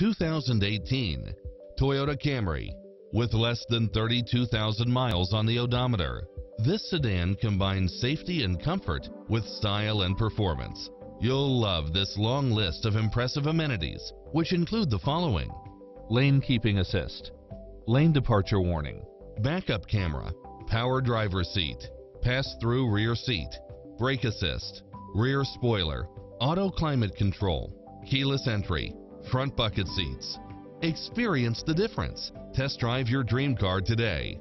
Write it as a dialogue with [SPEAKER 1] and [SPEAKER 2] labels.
[SPEAKER 1] 2018 Toyota Camry with less than 32,000 miles on the odometer. This sedan combines safety and comfort with style and performance. You'll love this long list of impressive amenities, which include the following.
[SPEAKER 2] Lane keeping assist, lane departure warning,
[SPEAKER 1] Backup camera, power driver seat, pass-through rear seat, brake assist, rear spoiler, auto climate control, keyless entry, front bucket seats. Experience the difference. Test drive your dream car today.